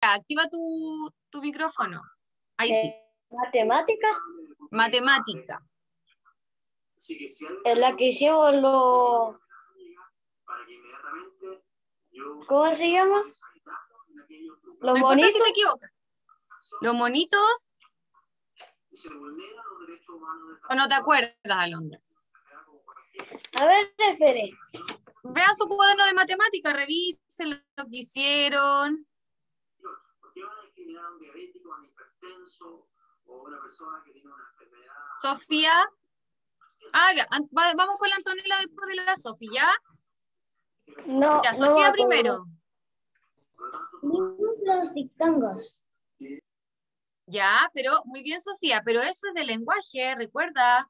activa tu, tu micrófono. Ahí sí. Eh, Matemática Matemática. es la que hicimos los... ¿Cómo se llama? No Los importa bonitos. si te equivocas. Los monitos. ¿O no te acuerdas, Alondra? A ver, espere. Vea su cuaderno de matemática, revisen lo que hicieron. Sofía. Ah, ya, va- vamos con la Antonella después de la Sofía. No, Ya, no Sofía acuerdo. primero. Los. Ya, pero muy bien, Sofía, pero eso es de lenguaje, recuerda.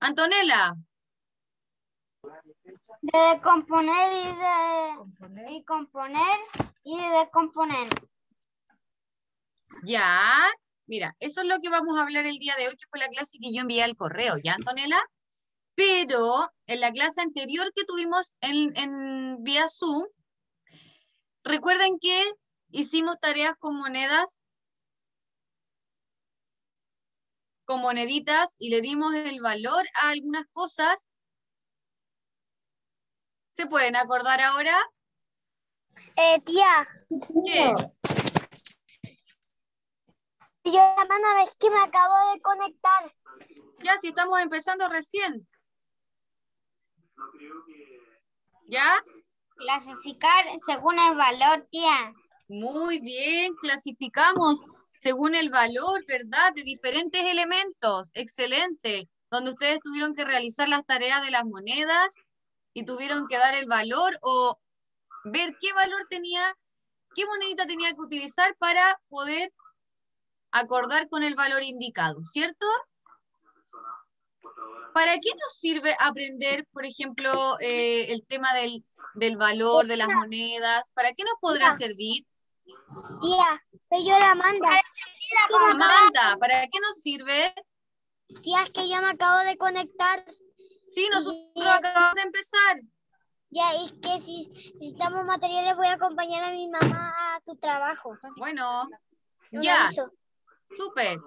Antonella. De decomponer y de y componer y de descomponer. Ya, mira, eso es lo que vamos a hablar el día de hoy, que fue la clase que yo envié al correo, ¿ya, Antonella? Pero en la clase anterior que tuvimos en, en vía Zoom, recuerden que hicimos tareas con monedas, con moneditas, y le dimos el valor a algunas cosas. ¿Se pueden acordar ahora? Eh, tía, ¿Qué? Yo la mano vez que me acabo de conectar. Ya, si estamos empezando recién. ¿Ya? Clasificar según el valor, tía. Muy bien, clasificamos según el valor, ¿verdad? De diferentes elementos. Excelente. Donde ustedes tuvieron que realizar las tareas de las monedas y tuvieron que dar el valor o ver qué valor tenía, qué monedita tenía que utilizar para poder acordar con el valor indicado, ¿cierto? ¿Para qué nos sirve aprender, por ejemplo, eh, el tema del, del valor de las monedas? ¿Para qué nos podrá servir? Tía, soy yo la manda. Amanda, ¿para qué nos sirve? Tía, es que yo me acabo de conectar. Sí, nosotros acabamos de empezar. Ya, y es que si necesitamos materiales voy a acompañar a mi mamá a su trabajo. Bueno, ya, aviso. Súper.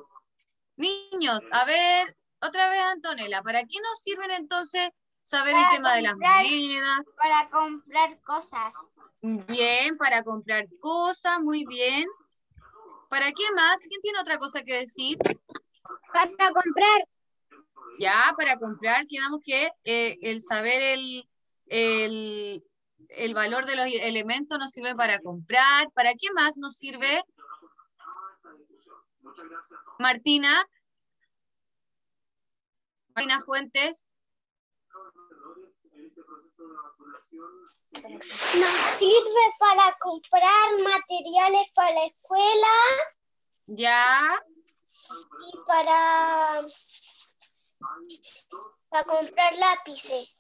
Niños, a ver, otra vez Antonella, ¿para qué nos sirven entonces saber el tema de las monedas? Para comprar cosas. Bien, para comprar cosas, muy bien. ¿Para qué más? ¿Quién tiene otra cosa que decir? Para comprar. Ya, para comprar, quedamos que eh, el saber el, el, el valor de los elementos nos sirve para comprar. ¿Para qué más nos sirve? Martina. Martina Fuentes. Nos sirve para comprar materiales para la escuela Ya, y para, para comprar lápices,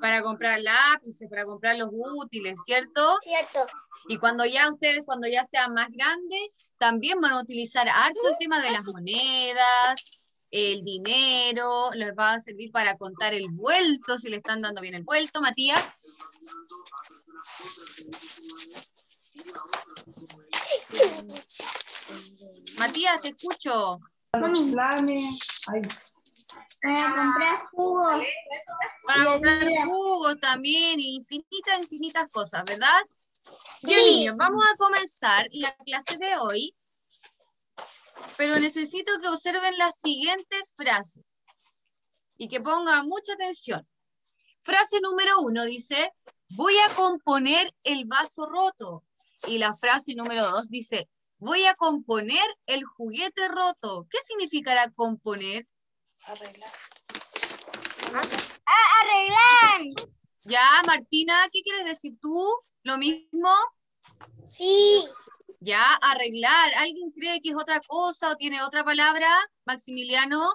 para comprar lápices, para comprar los útiles, ¿cierto? ¿cierto? Y cuando ya ustedes, cuando ya sean más grandes, también van a utilizar harto el tema de las monedas, el dinero, les va a servir para contar el vuelto, si le están dando bien el vuelto, Matías. Matías, te escucho. Para comprar jugos. Para comprar jugos también, infinitas, infinitas cosas, ¿verdad? Bien, Sí. niños, vamos a comenzar la clase de hoy, pero necesito que observen las siguientes frases y que pongan mucha atención. Frase número uno dice, voy a componer el vaso roto. Y la frase número dos dice, voy a componer el juguete roto. ¿Qué significará componer? Arreglar. Ya, Martina, ¿qué quieres decir tú? ¿Lo mismo? Sí. Ya, arreglar. ¿Alguien cree que es otra cosa o tiene otra palabra? Maximiliano,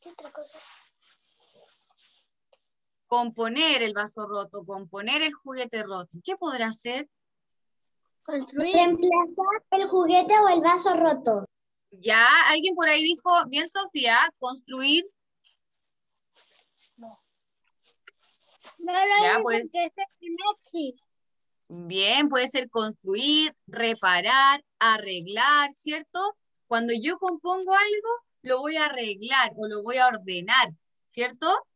¿Qué otra cosa? componer el vaso roto, componer el juguete roto. ¿Qué podrá ser? Construir. Reemplazar el juguete o el vaso roto. Ya, alguien por ahí dijo, bien Sofía, construir. No lo Ya, digo pues. porque este es. Bien, puede ser construir, reparar, arreglar, ¿cierto? Cuando yo compongo algo, lo voy a arreglar o lo voy a ordenar, ¿cierto?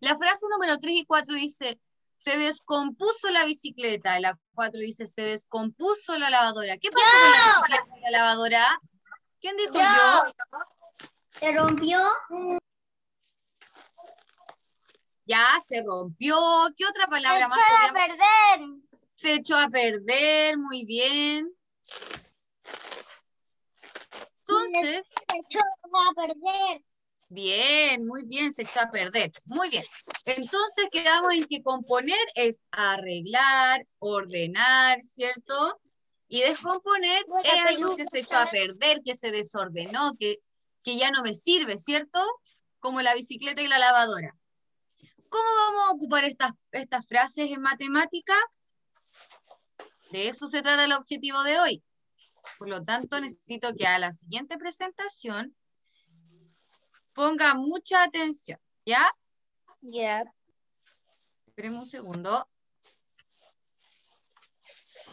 La frase número 3 y 4 dice, se descompuso la bicicleta. La 4 dice, se descompuso la lavadora. ¿Qué pasó con la la lavadora? ¿Quién dijo yo? ¿Se rompió? Ya, se rompió. ¿Qué otra Se palabra más echó a perder. Se echó a perder, muy bien. Entonces, Se echó a perder. bien, muy bien, se echó a perder. Muy bien. Entonces quedamos en que componer es arreglar, ordenar, ¿cierto? Y descomponer Bueno, es algo que se echó a perder, que se desordenó, que, que ya no me sirve, ¿cierto? Como la bicicleta y la lavadora. ¿Cómo vamos a ocupar estas, estas frases en matemática? De eso se trata el objetivo de hoy. Por lo tanto, necesito que a la siguiente presentación ponga mucha atención, ¿ya? Ya. Espérenme un segundo.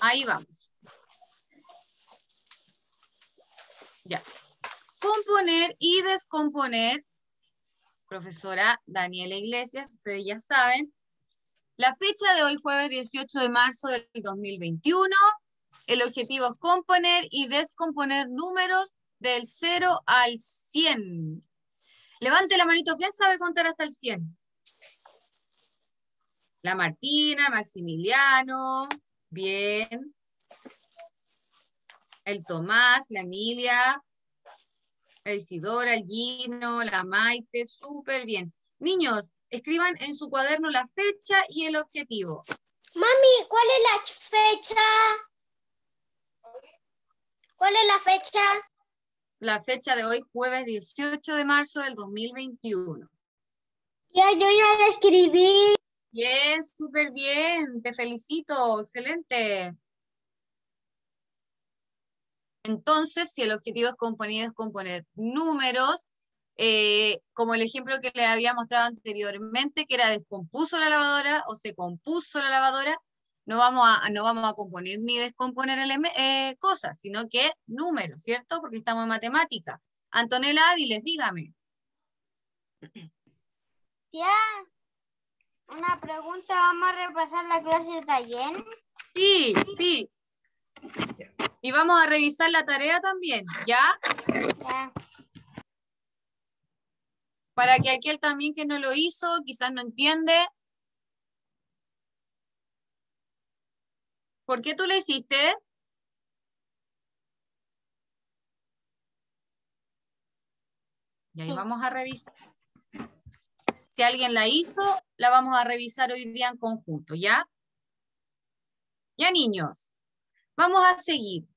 Ahí vamos. Ya. Componer y descomponer. Profesora Daniela Iglesias, ustedes ya saben. La fecha de hoy, jueves 18 de marzo del 2021. El objetivo es componer y descomponer números del 0 al 100. Levante la manito, ¿quién sabe contar hasta el 100? La Martina, Maximiliano, bien. El Tomás, la Emilia, el Isidora, el Gino, la Maite, súper bien. Niños, escriban en su cuaderno la fecha y el objetivo. Mami, ¿cuál es la fecha? ¿Cuál es la fecha? La fecha de hoy, jueves 18 de marzo del 2021. Ya, yo ya la escribí. Bien, súper bien, te felicito, excelente. Entonces, si el objetivo es componer y descomponer números, eh, como el ejemplo que les había mostrado anteriormente, que era descompuso la lavadora o se compuso la lavadora, no vamos a, no vamos a componer ni descomponer eh, cosas, sino que números, ¿cierto? Porque estamos en matemática. Antonella Áviles, dígame. Ya. Una pregunta, vamos a repasar la clase de taller. Sí, sí. Y vamos a revisar la tarea también, ¿ya? Ya. Para que aquel también que no lo hizo, quizás no entiende. ¿Por qué tú lo hiciste? Y ahí Sí. vamos a revisar. Si alguien la hizo, la vamos a revisar hoy día en conjunto, ¿ya? Ya, niños, vamos a seguir.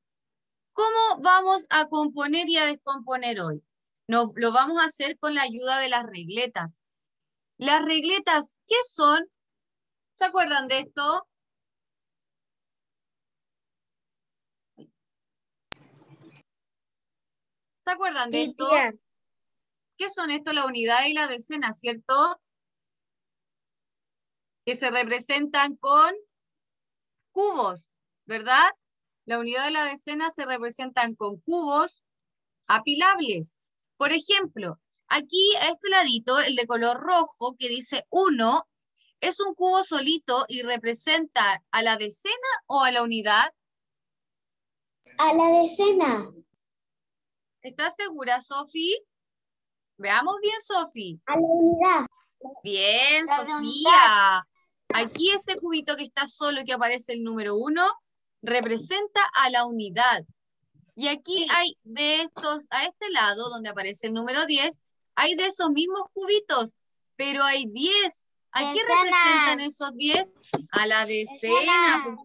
¿Cómo vamos a componer y a descomponer hoy? Nos, lo vamos a hacer con la ayuda de las regletas. Las regletas, ¿qué son? ¿Se acuerdan de esto? ¿Se acuerdan de Sí, esto? tía. ¿Qué son esto? La unidad y la decena, ¿cierto? Que se representan con cubos, ¿verdad? La unidad y la decena se representan con cubos apilables. Por ejemplo, aquí a este ladito, el de color rojo que dice 1, es un cubo solito y representa a la decena o a la unidad. A la decena. ¿Estás segura, Sofi? Veamos bien, Sofi. A la unidad. Bien, de Sofía. Aquí este cubito que está solo y que aparece el número 1 representa a la unidad. Y aquí hay de estos, a este lado donde aparece el número 10, hay de esos mismos cubitos, pero hay 10. ¿A qué representan esos 10? A la decena.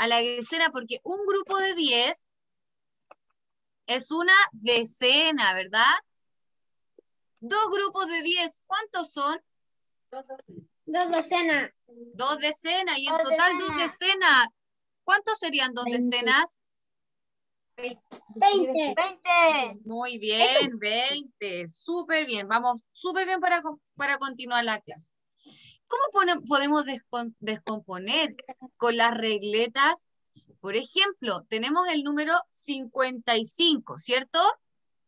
A la decena, porque un grupo de 10 es una decena, ¿verdad? Dos grupos de 10, ¿cuántos son? Dos docenas. Dos decenas, y en Dos total dos decenas. ¿Cuántos serían dos decenas? Veinte. Veinte. Muy bien, 20. Súper bien. Vamos súper bien para, para continuar la clase. ¿Cómo pone- podemos descomponer con las regletas? Por ejemplo, tenemos el número 55, ¿cierto?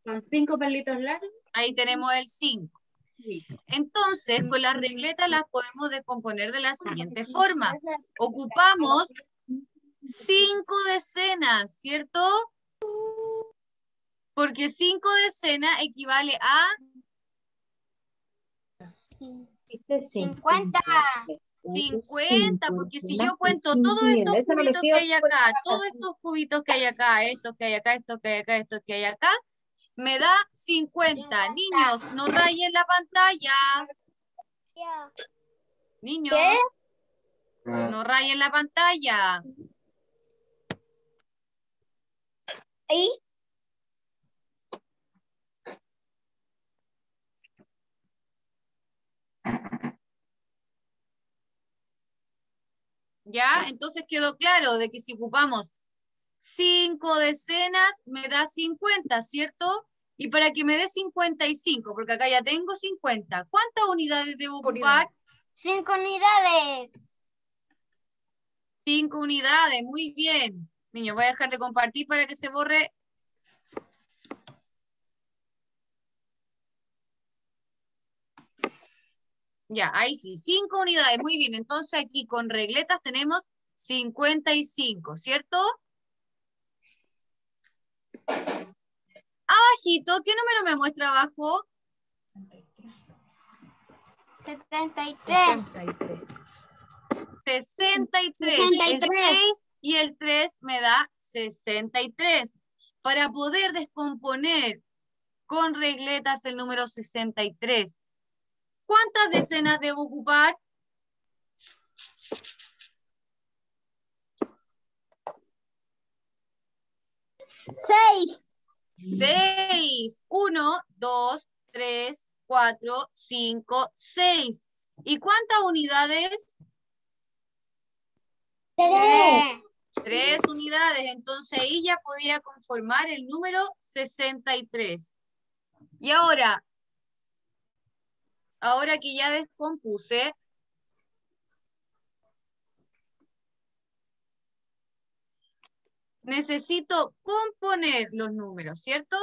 Con cinco palitos largos. Ahí tenemos el 5. Entonces, con las regletas las podemos descomponer de la siguiente forma. Ocupamos cinco decenas, ¿cierto? Porque cinco decenas equivale a 50. 50, porque si yo cuento todos estos cubitos que hay acá, todos estos cubitos que hay acá, estos que hay acá, estos que hay acá, estos que hay acá, me da 50. Niños, no rayen la pantalla. Niños, no rayen la pantalla. Ahí. ¿Ya? Entonces quedó claro de que si ocupamos 5 decenas, me da 50, ¿cierto? Y para que me dé 55, porque acá ya tengo 50, ¿cuántas unidades debo ocupar? Cinco unidades. 5 unidades, muy bien. Niños, voy a dejar de compartir para que se borre. Ya, ahí sí, 5 unidades, muy bien. Entonces aquí con regletas tenemos 55, ¿cierto? Abajito, ¿qué número me muestra abajo? 73. 63. El 63. 6 y el 3 me da 63. Para poder descomponer con regletas el número 63, ¿cuántas decenas debo ocupar? Seis. 6. 1, 2, 3, 4, 5, 6. ¿Y cuántas unidades? Tres. Tres unidades, entonces ahí ya podía conformar el número 63. Y ahora, ahora que ya descompuse, necesito componer los números, ¿cierto?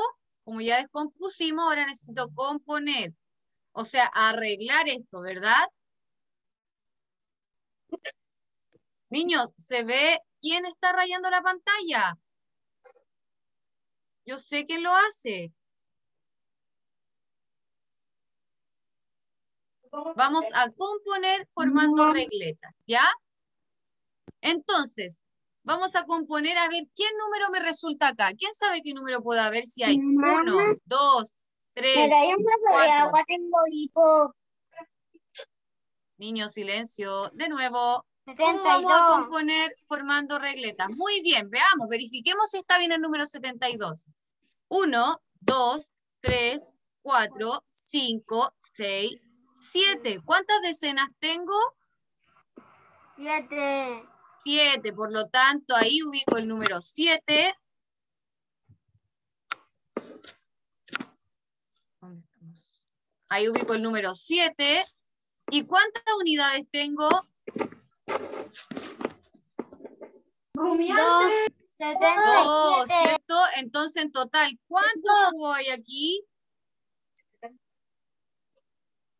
Como ya descompusimos, ahora necesito componer, o sea, arreglar esto, ¿verdad? Niños, ¿se ve quién está rayando la pantalla? Yo sé quién lo hace. Vamos a componer formando regletas, ¿ya? Entonces, vamos a componer a ver qué número me resulta acá. ¿Quién sabe qué número puede haber si hay uno, dos, tres? Trae un vaso de cuatro. agua, tengo hipo. Niños, silencio. De nuevo, ¿Cómo vamos a 72. componer formando regletas? Muy bien, veamos, verifiquemos si está bien el número 72. 1, 2, 3, 4, 5, 6, 7. ¿Cuántas decenas tengo? Siete. 7, por lo tanto, ahí ubico el número 7. ¿Dónde estamos? Ahí ubico el número 7. ¿Y cuántas unidades tengo? Dos. Setenta Dos, siete. ¿cierto? Entonces, en total, ¿cuántos cubo hay aquí?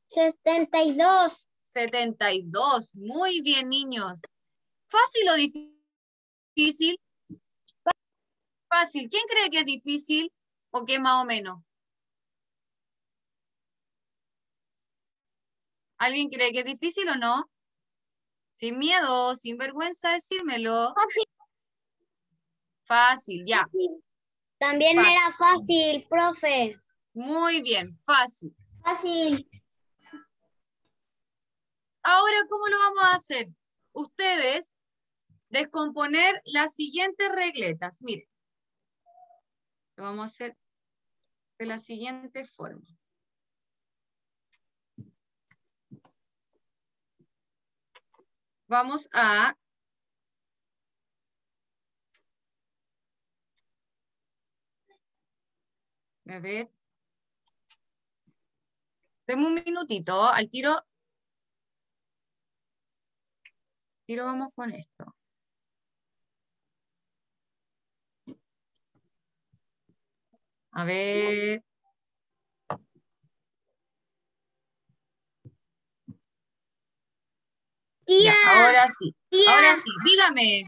Setenta y dos. 72. Muy bien, niños. ¿Fácil o difícil? Fácil. ¿Quién cree que es difícil o que más o menos? ¿Alguien cree que es difícil o no? Sin miedo, sin vergüenza, decírmelo. Fácil. Fácil, ya. También Fácil. era fácil, profe. Muy bien, fácil. Fácil. Ahora, ¿cómo lo vamos a hacer? Ustedes descomponer las siguientes regletas. Miren, lo vamos a hacer de la siguiente forma. Vamos a ver. Deme un minutito, al tiro tiro vamos con esto. A ver. Tía, Ya, ahora sí. tía, Ahora sí, dígame.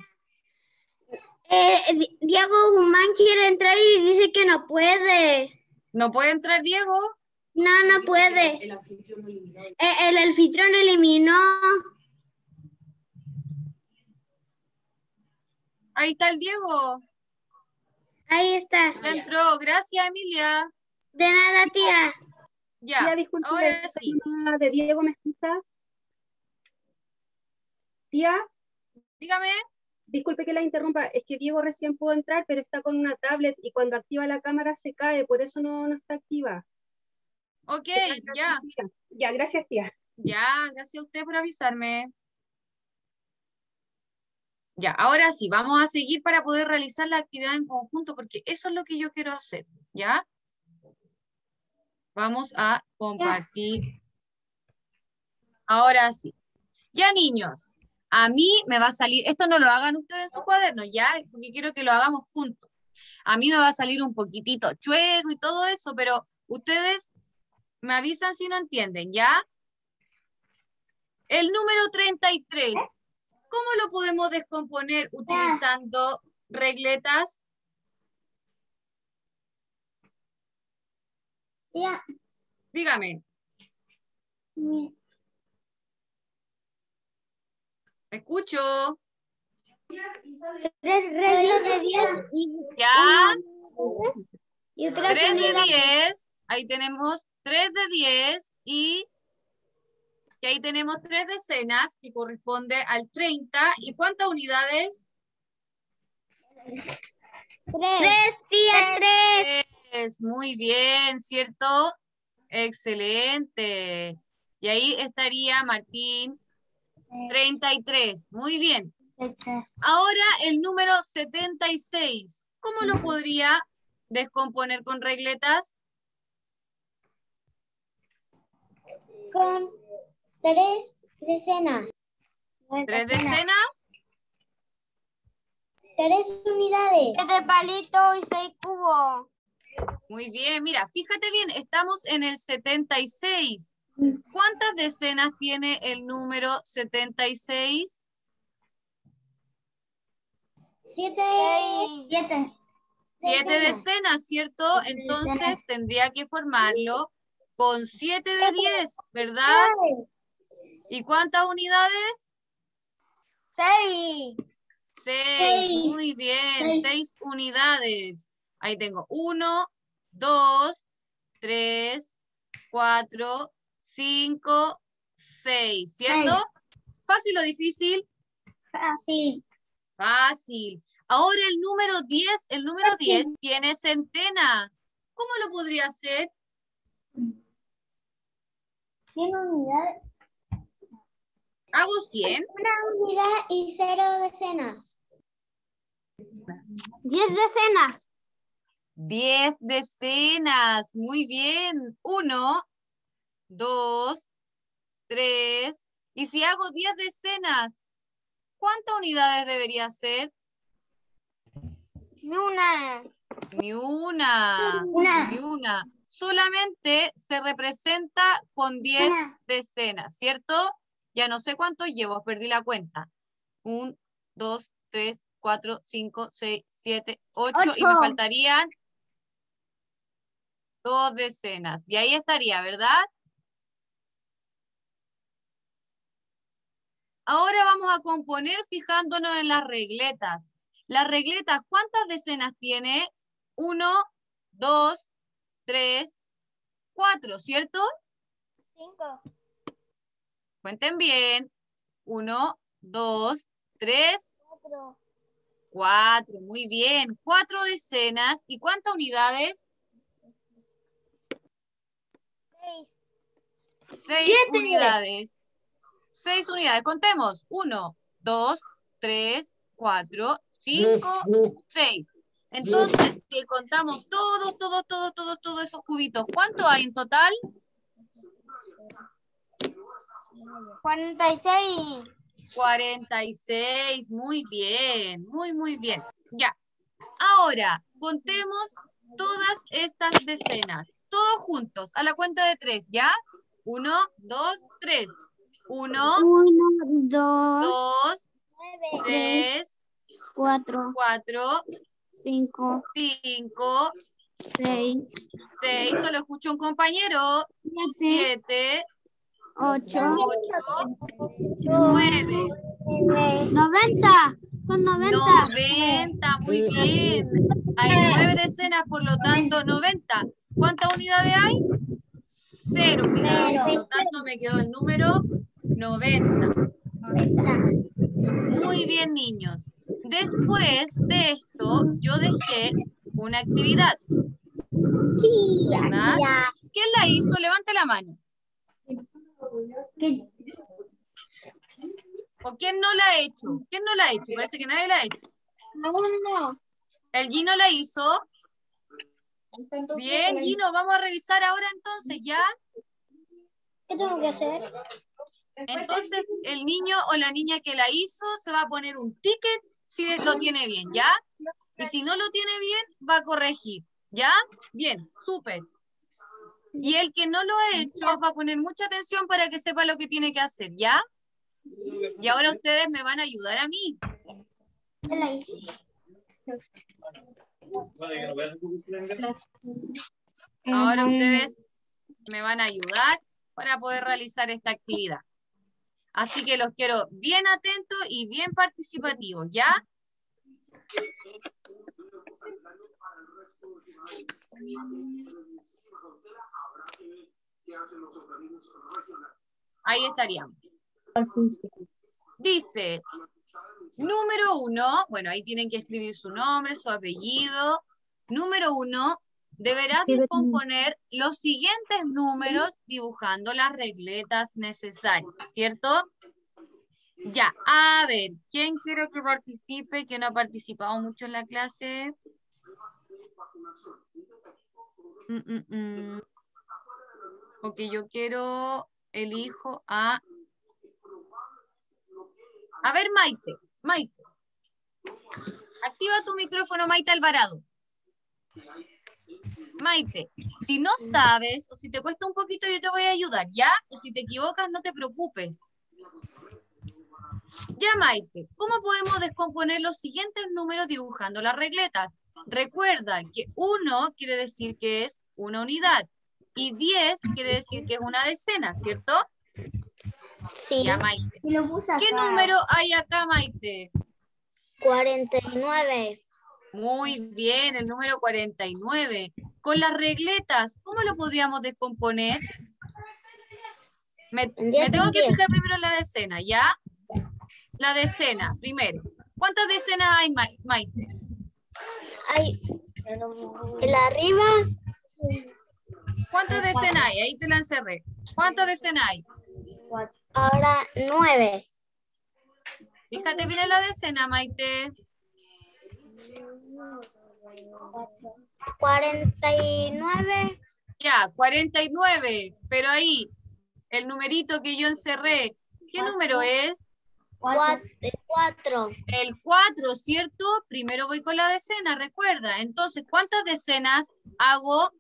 eh, Di- Diego Guzmán quiere entrar y dice que no puede. ¿No puede entrar Diego? No, no puede. El anfitrión me eliminó. Eh, el anfitrión eliminó. Ahí está el Diego. Ahí está. Entró. Gracias, Emilia. De nada, tía. Ya. Ahora sí. de Diego me escucha. Tía, Dígame. disculpe que la interrumpa, es que Diego recién pudo entrar, pero está con una tablet y cuando activa la cámara se cae, por eso no, no está activa. Ok, ya. Ya, gracias, tía. Ya, gracias a usted por avisarme. Ya, ahora sí, vamos a seguir para poder realizar la actividad en conjunto, porque eso es lo que yo quiero hacer, ¿ya? Vamos a compartir. Ahora sí. Ya, niños, a mí me va a salir, esto no lo hagan ustedes en su cuaderno, ¿ya? Porque quiero que lo hagamos juntos. A mí me va a salir un poquitito chueco y todo eso, pero ustedes me avisan si no entienden, ¿ya? El número 33, ¿cómo lo podemos descomponer utilizando regletas? Dígame, mi- escucho. tres reglas de 10 y, Ya, y otras 3 de unidades. 10, ahí tenemos 3 de 10 y que ahí tenemos 3 decenas que corresponde al 30. ¿Y cuántas unidades? Tres, tía, tres. Es muy bien, ¿cierto? Excelente. Y ahí estaría Martín, 33. Muy bien. Ahora el número 76. ¿Cómo lo podría descomponer con regletas? Con tres decenas. ¿Tres decenas? Tres unidades. Siete palitos y seis cubos. Muy bien, mira, fíjate bien, estamos en el 76. ¿Cuántas decenas tiene el número 76? Siete. Siete. Siete decenas, ¿cierto? Siete Entonces tendría que formarlo con 7 de 10, ¿verdad? ¿Y cuántas unidades? Seis. Seis, Seis. muy bien, Seis. seis unidades. Ahí tengo uno, dos, tres, cuatro, cinco, seis, ¿cierto? Seis. ¿Fácil o difícil? Así. Fácil. Ahora el número 10, el número 10 tiene centena. ¿Cómo lo podría hacer? Cien unidades. ¿Hago 100? Una unidad y cero decenas. Diez decenas. 10 decenas. Muy bien. Uno, dos, tres. Y si hago 10 decenas, ¿cuántas unidades debería ser? Ni una. Ni una. Una. Ni una. Solamente se representa con 10 Una. decenas, ¿cierto? Ya no sé cuántos llevo, perdí la cuenta. Un, dos, tres, cuatro, cinco, seis, siete, ocho. Y me faltarían dos decenas. Y ahí estaría, ¿verdad? Ahora vamos a componer fijándonos en las regletas. Las regletas, ¿cuántas decenas tiene? Uno, dos, tres, cuatro, ¿cierto? Cinco. Cuenten bien. Uno, dos, tres, Cuatro. cuatro. Muy bien. Cuatro decenas. ¿Y cuántas unidades? Seis. Seis Siete. unidades. Seis unidades. Contemos. Uno, dos, tres, cuatro, cinco, seis. Entonces, si contamos todos, todos, todos, todos, todos esos cubitos, ¿cuánto hay en total? Cuarenta y seis. 46, muy bien, muy, muy bien. Ya, ahora contemos todas estas decenas, todos juntos, a la cuenta de tres, ¿ya? Uno, dos, tres. Uno, Uno, dos, dos, nueve, tres, cuatro, cuatro, cinco, cinco, seis, seis, solo escucho un compañero, siete, siete, ocho, ocho, nueve, noventa. Son noventa. 90, muy bien. Hay nueve decenas, por lo tanto, 90. ¿Cuántas unidades hay? Cero unidades. Por lo tanto, me quedó el número 90. Muy bien, niños. Después de esto, yo dejé una actividad. Sí, ¿Verdad? ¿Quién la hizo? Levante la mano. ¿O quién no la ha hecho? ¿Quién no la ha hecho? Parece que nadie la ha hecho. ¿El Gino la hizo? Bien, Gino, vamos a revisar ahora entonces, ¿ya? ¿Qué tengo que hacer? Entonces, el niño o la niña que la hizo se va a poner un ticket si lo tiene bien, ¿ya? Y si no lo tiene bien, va a corregir, ¿ya? Bien, súper. Y el que no lo ha hecho va a poner mucha atención para que sepa lo que tiene que hacer, ¿ya? Y ahora ustedes me van a ayudar a mí. Ahora ustedes me van a ayudar para poder realizar esta actividad. Así que los quiero bien atentos y bien participativos, ¿ya? Ahí estaríamos. Dice, número uno, bueno, ahí tienen que escribir su nombre, su apellido. Número uno, deberás descomponer los siguientes números dibujando las regletas necesarias, ¿cierto? Ya, a ver, ¿quién quiero que participe, no ha participado mucho en la clase? Mm, mm, mm. Ok, yo quiero, elijo a... A ver, Maite, Maite. Activa tu micrófono, Maite Alvarado. Maite, si no sabes o si te cuesta un poquito, yo te voy a ayudar, ¿ya? O si te equivocas, no te preocupes. Ya, Maite, ¿cómo podemos descomponer los siguientes números dibujando las regletas? Recuerda que 1 quiere decir que es una unidad y 10 quiere decir que es una decena, ¿cierto? Sí. Ya, Maite. ¿Qué número hay acá, Maite? 49. Muy bien, el número 49. Con las regletas, ¿cómo lo podríamos descomponer? Me, tengo en que fijar primero en la decena, ¿ya? La decena, primero. ¿Cuántas decenas hay, Ma- Maite? Hay el arriba, ¿Cuántas decenas hay? Ahí te la encerré. ¿Cuántas decenas hay? ahora 9. Fíjate bien en la decena, Maite. 49. Ya, 49. Pero ahí, el numerito que yo encerré, ¿qué número es? 4. El 4, ¿cierto? Primero voy con la decena, recuerda. Entonces, ¿cuántas decenas hago?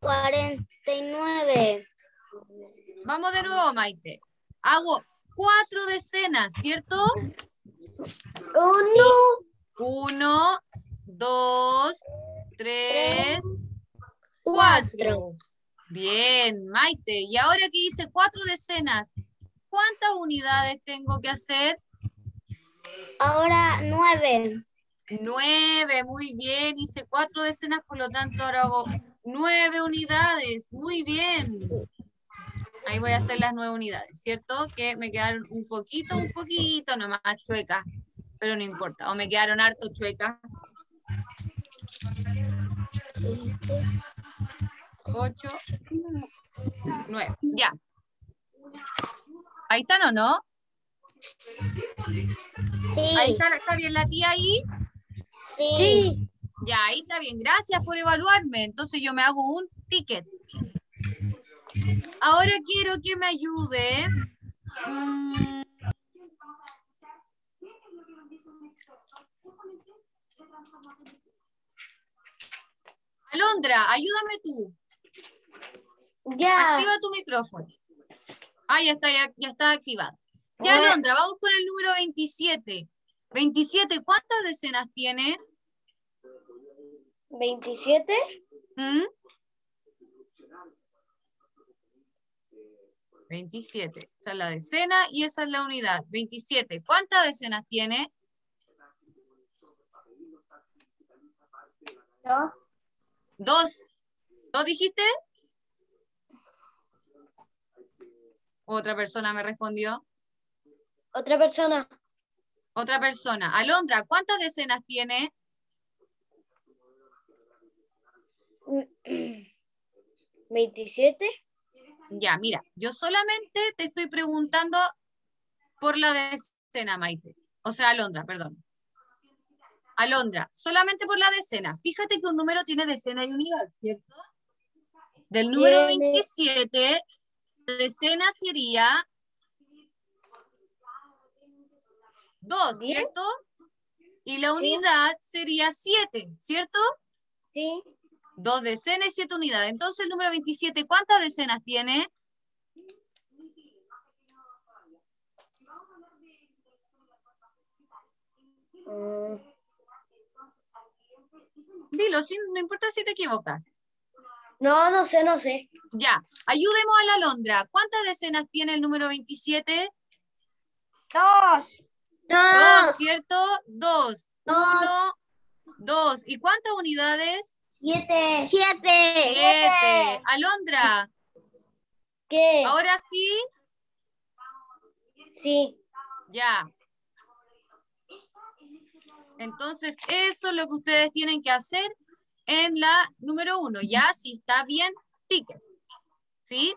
49. Vamos de nuevo, Maite. Hago cuatro decenas, ¿cierto? 1. Uno, dos, tres, cuatro. Bien, Maite. Y ahora que hice cuatro decenas, ¿cuántas unidades tengo que hacer? Ahora 9. Nueve, muy bien. Hice cuatro decenas, por lo tanto ahora hago nueve unidades. Muy bien. Ahí voy a hacer las nueve unidades, ¿cierto? Que me quedaron un poquito, un poquito nomás chuecas, pero no importa. O me quedaron harto chuecas. Ocho, nueve. Ya. Ahí están o no? Ahí Sí. está, está bien la tía ahí. Sí. Ya, ahí está bien. Gracias por evaluarme. Entonces yo me hago un ticket. Ahora quiero que me ayude. mm, Alondra, ayúdame tú. Ya. Activa tu micrófono. Ah, ya está, ya, ya está activado. Ya. Alondra, vamos con el número 27. 27, ¿cuántas decenas tiene? 27. ¿Mm? 27. Esa es la decena y esa es la unidad. 27. ¿Cuántas decenas tiene? Dos. Dos. ¿Dos dijiste? Otra persona me respondió. Otra persona. Otra persona. Alondra, ¿cuántas decenas tiene? 27. Ya, mira, yo solamente te estoy preguntando por la decena, Maite. O sea, Alondra, perdón. Alondra, solamente por la decena. Fíjate que un número tiene decena y unidad, ¿cierto? Del número Tiene- 27, la decena sería 2, Diez. ¿cierto? Y la Sí. unidad sería 7, ¿cierto? Sí. Dos decenas y siete unidades. Entonces, el número 27, ¿cuántas decenas tiene? Mm, Dilo, sin- no importa si te equivocas. No, no sé, no sé. Ya, ayudemos a la Alondra. ¿Cuántas decenas tiene el número 27? Dos. Dos, ¿cierto? Dos. Dos. Uno, dos. ¿Y cuántas unidades? Siete. Siete. Siete. Alondra, ¿Qué? ahora sí, Sí. ya. Entonces, eso es lo que ustedes tienen que hacer en la número uno. Ya, si está bien, ticket. ¿Sí?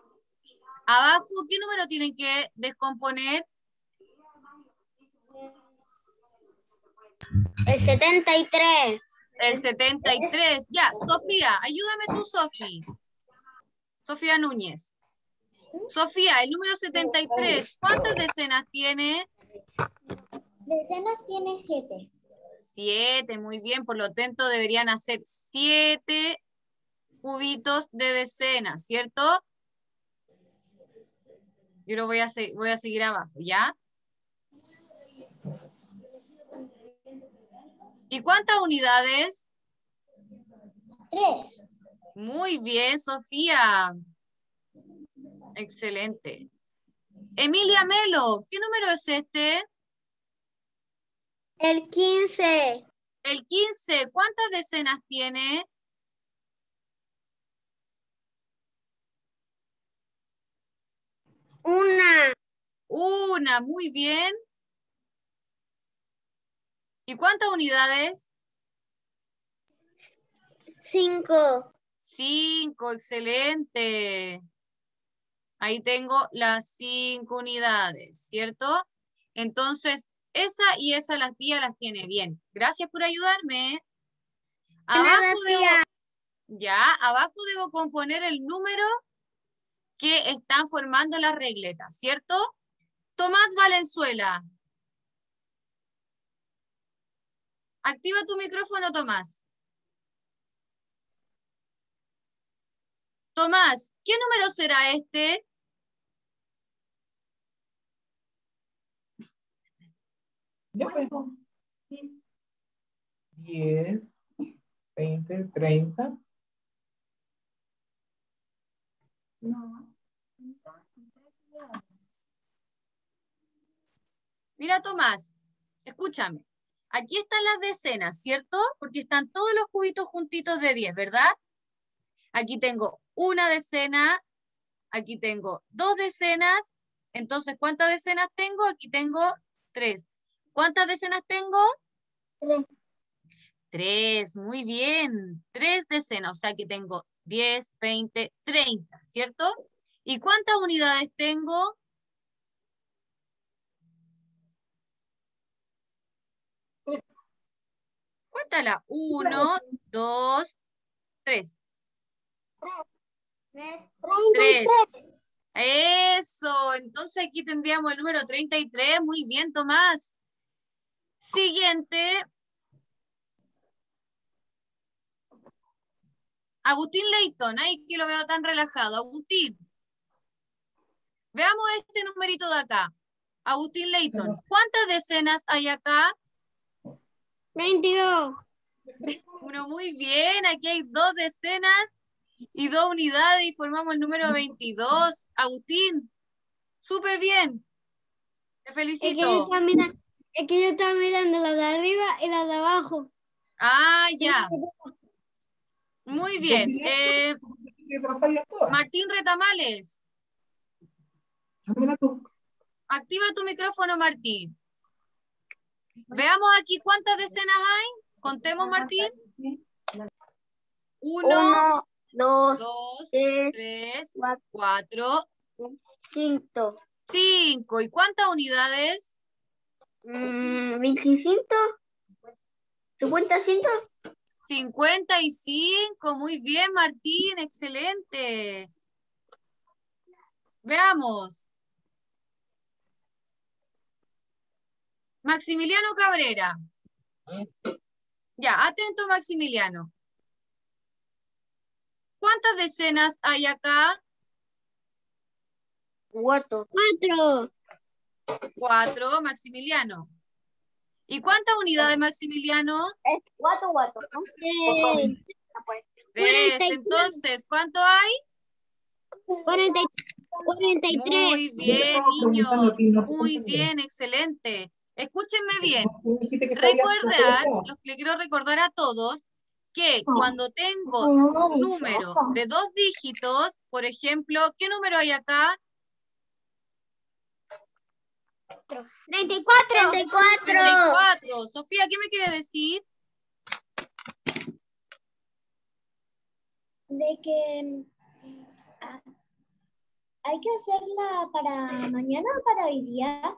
Abajo, ¿qué número tienen que descomponer? El 73. El 73. Ya, Sofía, ayúdame tú, Sofía. Sofía Núñez. Sofía, el número 73, ¿cuántas decenas tiene? Decenas tiene siete. Siete, muy bien. Por lo tanto, deberían hacer siete cubitos de decenas, ¿cierto? Yo lo voy a, voy a seguir abajo, ¿ya? ¿Y cuántas unidades? Tres. Muy bien, Sofía. Excelente. Emilia Melo, ¿qué número es este? El 15. El 15, ¿cuántas decenas tiene? Una. Una, muy bien. ¿Y cuántas unidades? Cinco. Cinco, excelente. Ahí tengo las cinco unidades, ¿cierto? Entonces, esa y esa las tía las tiene bien. Gracias por ayudarme. Abajo debo, ya, abajo debo componer el número que están formando las regletas, ¿cierto? Tomás Valenzuela. Activa tu micrófono, Tomás. Tomás, ¿qué número será este? Ya pues. 10, 20, 30. Mira, Tomás, escúchame. Aquí están las decenas, ¿cierto? Porque están todos los cubitos juntitos de 10, ¿verdad? Aquí tengo una decena, aquí tengo dos decenas. Entonces, ¿cuántas decenas tengo? Aquí tengo tres. ¿Cuántas decenas tengo? Tres. Tres, muy bien. Tres decenas, o sea que tengo 10, 20, 30, ¿cierto? ¿Y cuántas unidades tengo? Cuéntala. Uno, dos, tres. Tres. Eso, entonces aquí tendríamos el número 33. Muy bien, Tomás. Siguiente. Agustín Leighton, ay, que lo veo tan relajado. Agustín. Veamos este numerito de acá. Agustín Leighton, ¿cuántas decenas hay acá? 22. Uno, muy bien, aquí hay dos decenas y dos unidades y formamos el número 22. Agustín, súper bien. Te Es que, yo felicito. Es que yo estaba mirando la de arriba y la de abajo. Ah, ya. Muy bien. Eh. Martín Retamales, tú. activa tu micrófono, Martín. Veamos aquí cuántas decenas hay. Contemos, Martín. Uno, Uno, dos, dos, tres, cuatro, cinco. cinco. ¿Y cuántas unidades? Mm, 25. 55. 55, muy bien, Martín, excelente. Veamos. Maximiliano Cabrera. Ya, atento, Maximiliano. ¿Cuántas decenas hay acá? Cuatro. Cuatro. Cuatro, Maximiliano. ¿Y cuántas unidades, Maximiliano? Es cuatro, cuatro. ¿no? Tres. 43. Entonces, ¿cuánto hay? 40, 43. Muy bien, niños. Muy bien, excelente. Escúchenme bien. Recordar, los que le quiero recordar a todos, que cuando tengo un número de dos dígitos, por ejemplo, ¿qué número hay acá? 34. 34. 34. Sofía, ¿qué me quiere decir? De que ah, hay que hacerla para mañana o para hoy día.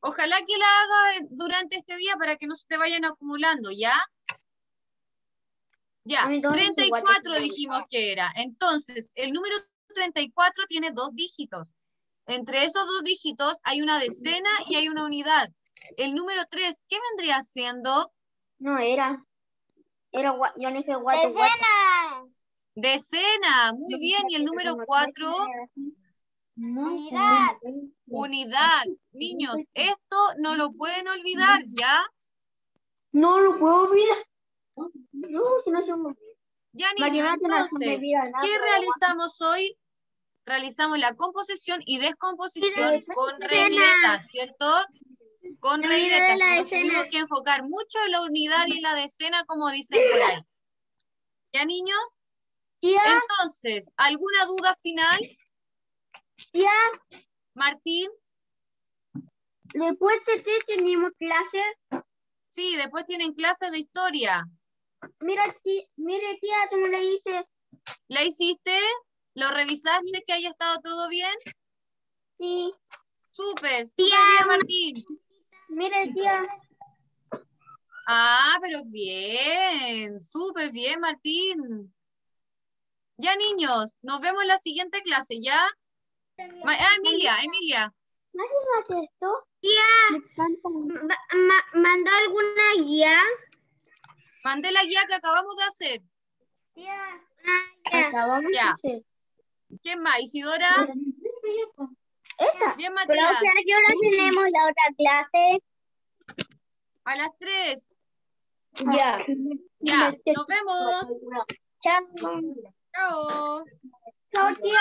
Ojalá que la haga durante este día para que no se te vayan acumulando, ¿ya? Ya, A mí todos son 34 iguales. dijimos que era. Entonces, el número 34 tiene dos dígitos. Entre esos dos dígitos hay una decena y hay una unidad. El número 3, ¿qué vendría siendo? No era. Era yo dije cuatro. Decena. Decena, muy bien. Y el número 4, Unidad. unidad. Niños, esto no lo pueden olvidar, ¿ya? No lo puedo olvidar. No, si no se me olvida. Ya, niños, no entonces, ¿qué realizamos hoy? Realizamos la composición y descomposición con regletas, ¿cierto? Con La regletas. la Nos decena. que enfocar mucho en la unidad y en la decena, como dicen por ahí. ¿Ya, niños? Entonces, ¿alguna duda final? tía, Martín, después de que tenemos clase, sí, después tienen clases de historia. mira, tía, mire, tía, tú me le dices, ¿La hiciste? ¿Lo revisaste que haya estado todo bien? sí, Súper, súper Tía. bien, Martín. mire, tía, Ah, pero bien, súper bien, Martín. Ya, niños, nos vemos en la siguiente clase, ¿ya? Ma- ah, Emilia, Emilia. ¿no hace esto? Tía, ma- ma- ¿mandó alguna guía? Mandé la guía que acabamos de hacer. Tía, acabamos Ya. de hacer. ¿Quién más? Isidora. Esta. Bien, Pero, Matías. ¿a qué hora tenemos la otra clase? A las tres. Ya. Ya, nos vemos. Chao. Chao. Chao, tía.